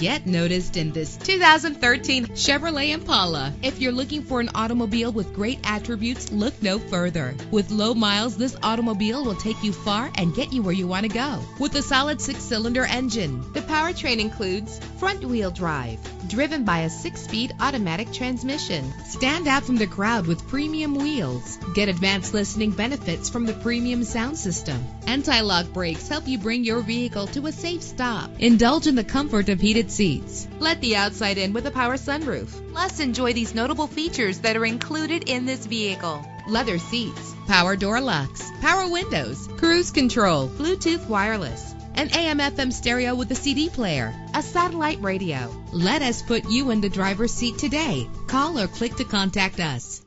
Get noticed in this 2013 Chevrolet Impala. If you're looking for an automobile with great attributes, look no further. With low miles, this automobile will take you far and get you where you want to go. With a solid six cylinder engine, the powertrain includes front wheel drive, driven by a six speed automatic transmission. Stand out from the crowd with premium wheels. Get advanced listening benefits from the premium sound system. Anti lock brakes help you bring your vehicle to a safe stop. Indulge in the comfort of heated seats. Let the outside in with a power sunroof. Plus, enjoy these notable features that are included in this vehicle leather seats, power door locks, power windows, cruise control, Bluetooth wireless, an AM FM stereo with a CD player, a satellite radio. Let us put you in the driver's seat today. Call or click to contact us.